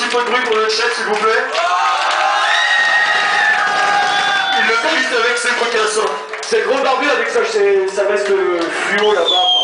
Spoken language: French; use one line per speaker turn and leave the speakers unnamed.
Hachette, s'il vous plaît. Il le fait juste avec ses mocassins.
C'est le gros barbu avec sa, sa veste fluo là-bas.